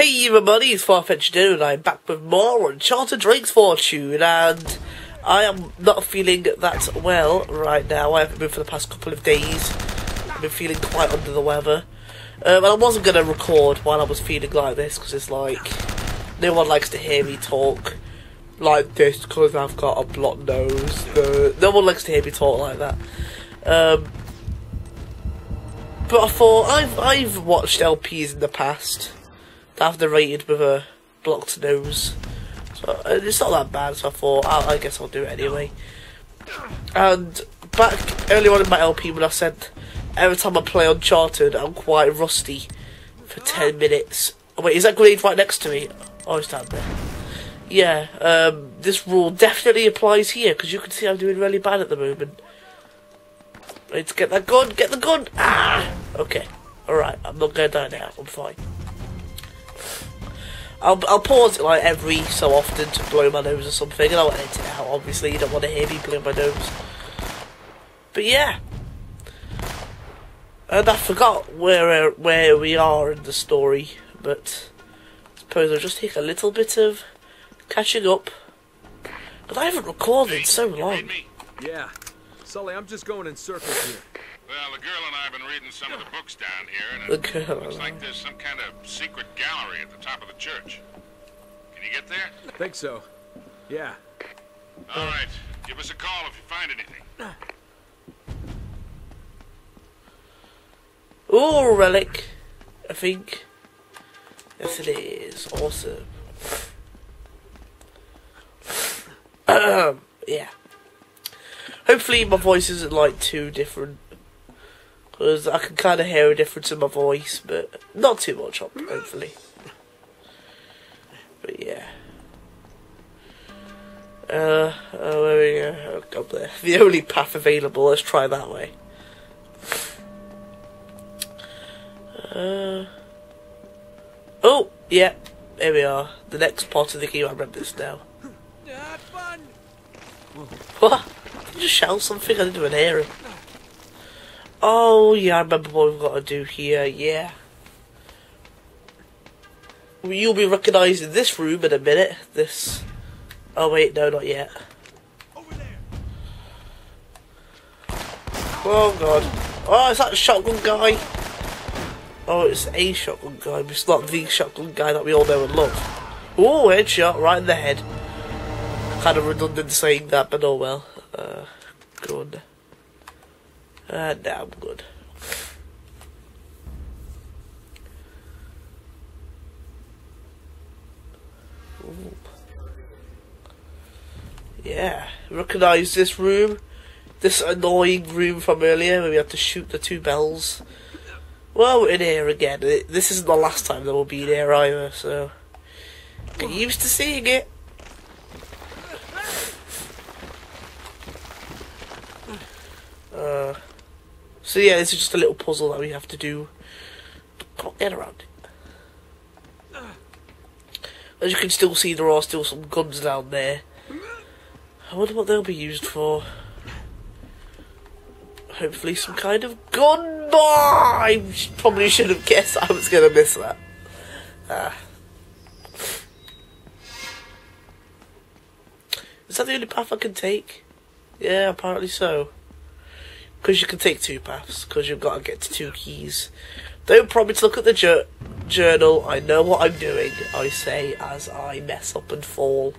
Hey everybody, it's Farfetch'd and I'm back with more on Uncharted Drake's Fortune, and I am not feeling that well right now. I haven't been for the past couple of days. I've been feeling quite under the weather. Um, and I wasn't going to record while I was feeling like this, because it's like, no one likes to hear me talk like this, because I've got a blocked nose. Uh, no one likes to hear me talk like that. Um, but I thought, I've, I've watched LPs in the past I've rated with a blocked nose. So uh, it's not that bad, so I thought, I, I guess I'll do it anyway. And back earlier on in my LP when I said every time I play Uncharted I'm quite rusty for 10 minutes. Wait, is that grenade right next to me? Oh, it's down there. Yeah, um, this rule definitely applies here because you can see I'm doing really bad at the moment. Let's get that gun, get the gun! Ah! Okay, alright, I'm not gonna die now, I'm fine. I'll, I'll pause it like every so often to blow my nose or something, and I'll edit it out. Obviously, you don't want to hear me blow my nose. But yeah, and I forgot where uh, where we are in the story, but I suppose I'll just take a little bit of catching up. But I haven't recorded so long. Yeah, Sully, I'm just going in circles here. Well, the girl and I have been reading some of the books down here, and The it girl looks like there's some kind of secret gallery at the top of the church. Can you get there? Think so. Yeah. All right. Give us a call if you find anything. Ooh, relic. I think. Yes, it is. Awesome. yeah. Hopefully, my voice isn't like too different. Because I can kind of hear a difference in my voice, but not too much, hopefully. But yeah. Uh, oh, where we go? Oh, up there. The only path available, let's try that way. Uh, oh, yeah, there we are. The next part of the game, I remember this now. What? Did you just shout something? I didn't even hear it. Oh, yeah, I remember what we've got to do here, yeah. You'll be recognising this room in a minute. This. Oh, wait, no, not yet. Oh, God. Oh, is that shotgun guy? Oh, it's a shotgun guy, but it's not the shotgun guy that we all know and love. Oh, headshot right in the head. Kind of redundant saying that, but oh well. Uh, good. Uh, now I'm good. Yeah, recognise this room? This annoying room from earlier where we had to shoot the two bells. Well, we're in here again. This isn't the last time that we'll be in here either, so get used to seeing it. Uh, so yeah, this is just a little puzzle that we have to do. Can't get around it. As you can still see, there are still some guns down there. I wonder what they'll be used for. Hopefully, some kind of gun. Oh, I probably should have guessed I was going to miss that. Ah. Is that the only path I can take? Yeah, apparently so. Because you can take two paths, because you've got to get to two keys. Don't promise to look at the jour- journal. I know what I'm doing, I say as I mess up and fall.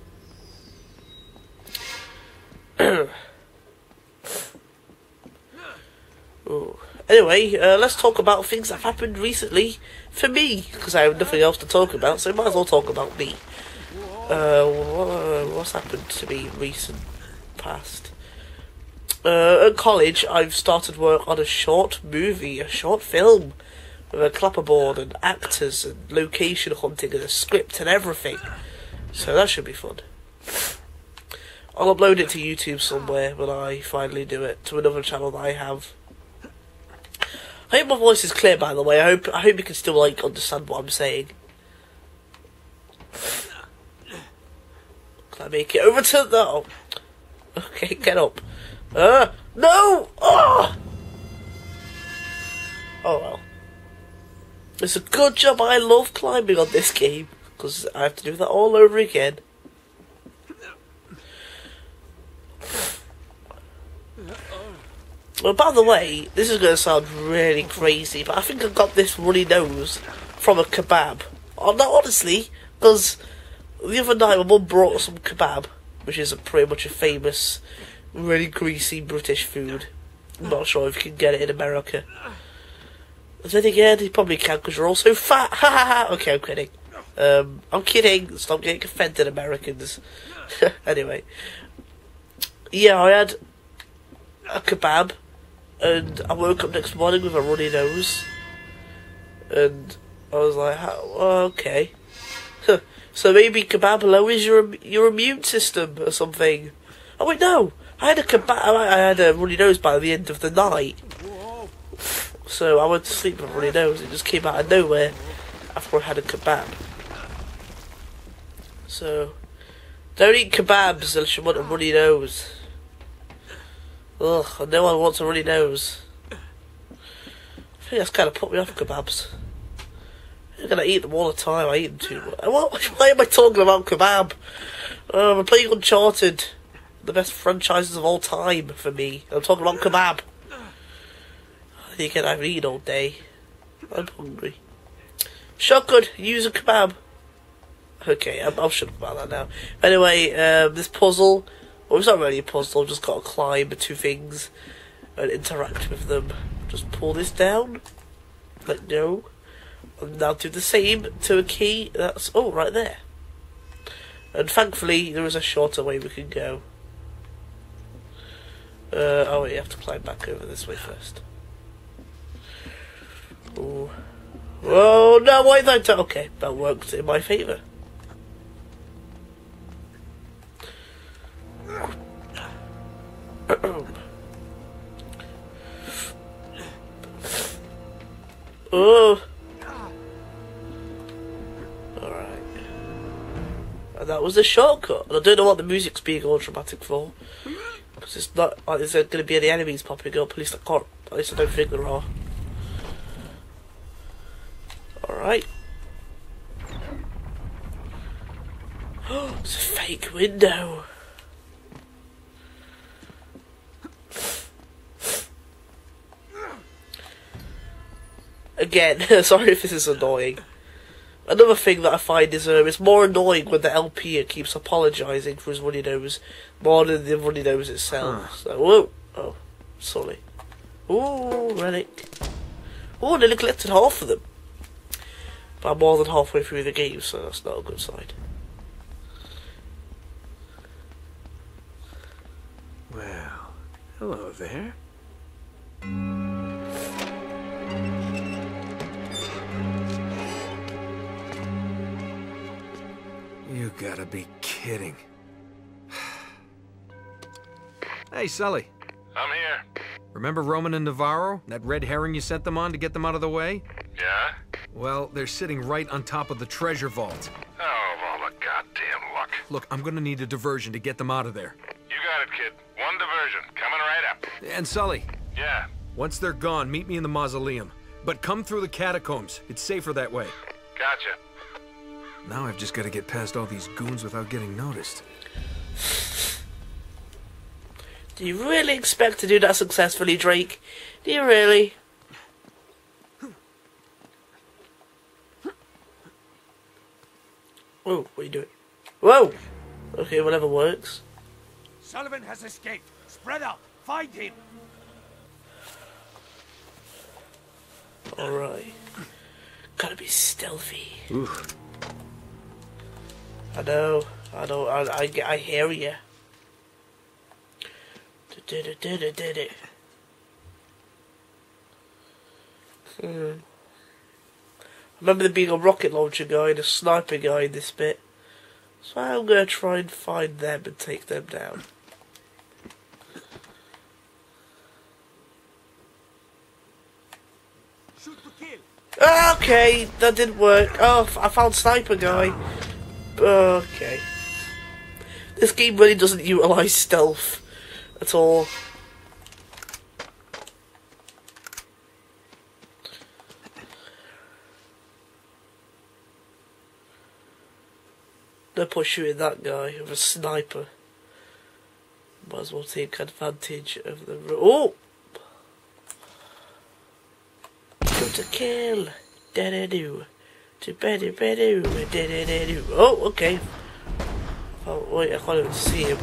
Anyway, uh, let's talk about things that have happened recently for me, because I have nothing else to talk about, so I might as well talk about me. Uh, wha- what's happened to me recent past? Uh, at college, I've started work on a short movie, a short film, with a clapperboard and actors and location hunting and a script and everything. So that should be fun. I'll upload it to YouTube somewhere when I finally do it to another channel that I have. I hope my voice is clear, by the way. I hope I hope you can still like understand what I'm saying. Can I make it over to the? Oh. Okay, get up. Uh, no! Oh! Oh well. It's a good job I love climbing on this game, because I have to do that all over again. Well, by the way, this is going to sound really crazy, but I think I got this runny nose from a kebab. Oh, no, honestly, because the other night my mum brought some kebab, which is a pretty much a famous, really greasy British food. I'm not sure if you can get it in America. Then again, you probably can because you're all so fat. Ha ha ha. Okay, I'm kidding. Um, I'm kidding. Stop getting offended, Americans. anyway, yeah, I had a kebab, and I woke up next morning with a runny nose, and I was like, "How- oh, okay. so maybe kebab lowers your your immune system or something. Oh wait, no. I had a kebab. I had a runny nose by the end of the night. So I went to sleep with a runny nose. It just came out of nowhere after I had a kebab. So, don't eat kebabs unless you want a runny nose. Ugh, no one wants a runny nose. I think that's kind of put me off kebabs. I'm gonna eat them all the time. I eat them too much. What, why am I talking about kebab? Uh, I'm playing Uncharted, the best franchises of all time for me. I'm talking about kebab. I think I've eaten all day. I'm hungry. Shotgun, use a kebab. Okay, I'm, I'll shut up about that now. Anyway, um, this puzzle, well, it's not really a puzzle, I've just got to climb two things and interact with them. Just pull this down, let go, and now do the same to a key that's, oh, right there. And thankfully, there is a shorter way we can go. Uh, oh, you have to climb back over this way first. Ooh. Oh no, why that? Okay, that worked in my favour. oh. Alright. And that was a shortcut. And I don't know what the music's being all dramatic for. Because it's not like there's going to be any enemies popping up. At least I can't. At least I don't think there are. Alright. Oh, it's a fake window. Again, sorry if this is annoying. Another thing that I find is um, it's more annoying when the LP keeps apologising for his runny nose more than the runny nose itself. So, whoa. Oh, sorry. Ooh, relic. Ooh, they collected half of them. But I'm more than halfway through the game, so that's not a good sign. Well, hello there. You gotta be kidding. hey, Sully. I'm here. Remember Roman and Navarro? That red herring you sent them on to get them out of the way? Yeah? Well, they're sitting right on top of the treasure vault. Oh, of all the goddamn luck. Look, I'm gonna need a diversion to get them out of there. You got it, kid. One diversion. Coming right up. And Sully, Yeah. once they're gone, meet me in the mausoleum. But come through the catacombs. It's safer that way. Gotcha. Now I've just gotta get past all these goons without getting noticed. Do you really expect to do that successfully, Drake? Do you really? Whoa, what are you doing? Whoa! Okay, whatever works. Sullivan has escaped. Spread out. Find him. Alright. Gotta be stealthy. I know, I know, I, I, I hear you. Did it, did it, did it. Hmm. I remember there being a rocket launcher guy and a sniper guy in this bit. So I'm gonna try and find them and take them down. Shoot to kill. Okay, that didn't work. Oh, I found Sniper Guy. Okay. This game really doesn't utilize stealth at all. They're pursuing that guy with a sniper. Might as well take advantage of the. Oh! Go to kill! Da da do. Oh, okay. Oh, wait, I can't even see him.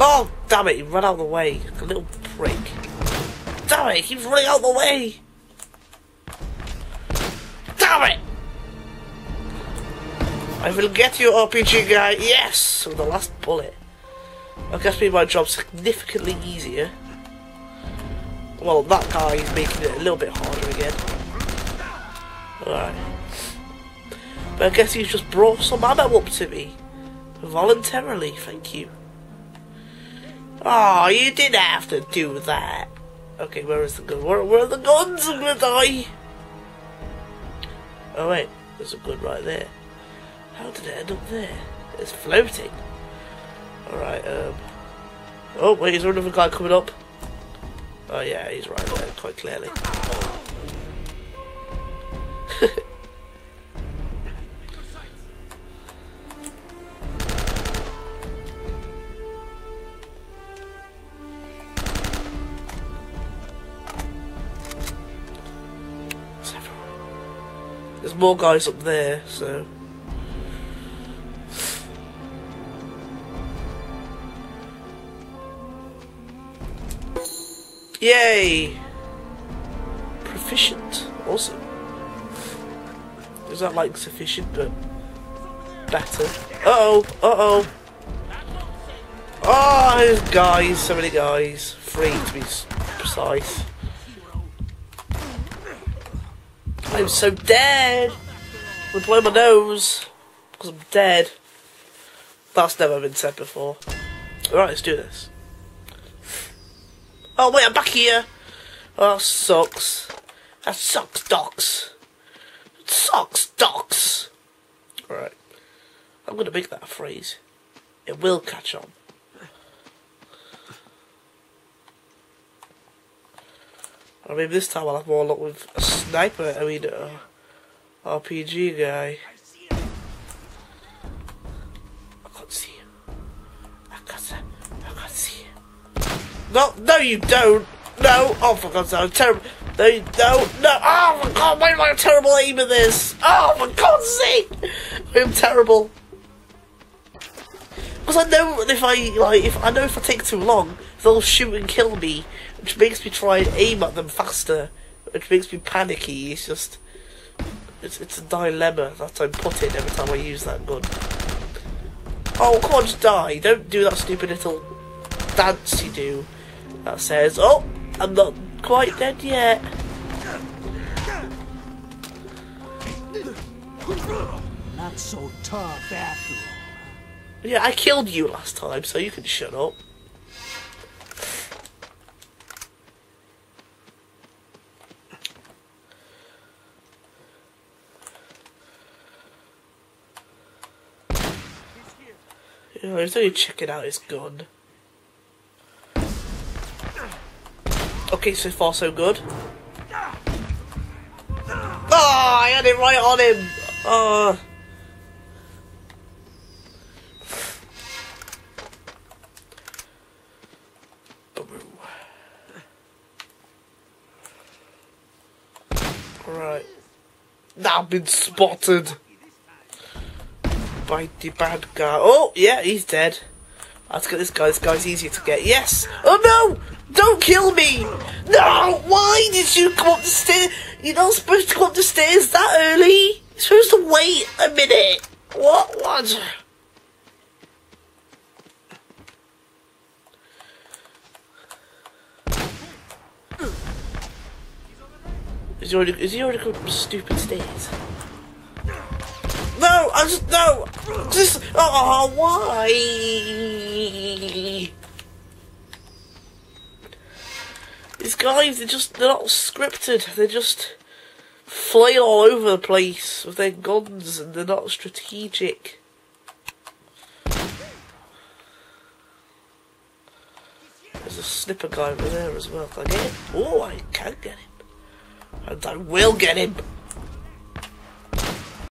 Oh, damn it, he ran out of the way. Like a little prick. Damn it, he keeps running out of the way. Damn it! I will get you, RPG guy. Yes! With the last bullet. I guess made my job significantly easier. Well, that guy is making it a little bit harder again. Alright. But I guess he's just brought some ammo up to me. Voluntarily, thank you. Oh, you didn't have to do that. Okay, where is the gun? Where, where are the guns? I'm gonna die. Oh wait, there's a gun right there. How did it end up there? It's floating. Alright, um... Oh, wait, is there another guy coming up? Oh yeah, he's right there, quite clearly. There's more guys up there, so... Yay! Is that like sufficient but better? Uh oh, uh oh. Oh, there's guys, so many guys. Three to be precise. I'm so dead! I'm gonna blow my nose because I'm dead. That's never been said before. Alright, let's do this. Oh wait, I'm back here. Oh, sucks. That sucks, docs. It sucks, docs. Alright. I'm gonna make that a phrase. It will catch on. I mean, this time I'll have more luck with a sniper. I mean, uh, RPG guy. I can't see him. I can't, I can't see him. No, no, you don't. No. Oh, for God's sake, I'm terrible. You don't. No. Oh, my God, why am I terrible aim at this? Oh, my God's sake. I'm terrible. Because I know if I, like, if I know if I take too long, they'll shoot and kill me, which makes me try and aim at them faster, which makes me panicky. It's just, it's, it's a dilemma that I'm put in every time I use that gun. Oh, come on, just die. Don't do that stupid little dance you do that says, oh, I'm not quite dead yet. Not so tough after all. Yeah, I killed you last time, so you can shut up. You know, he's only checking out his gun. Okay, so far so good. Oh, I had it right on him. Oh. Right. Now been spotted by the bad guy. Oh, yeah, he's dead. Let's get this guy. This guy's easier to get. Yes. Oh no! Don't kill me! No! Why did you come up the stairs? You're not supposed to come up the stairs that early. You're supposed to wait a minute. What? What? Is he already, is he already come up stupid stairs? No, I just no. Just oh, why? These guys, they're just they're not scripted. They just flail all over the place with their guns, and they're not strategic. There's a snipper guy over there as well. Can I get him? Oh, I can get him, and I will get him.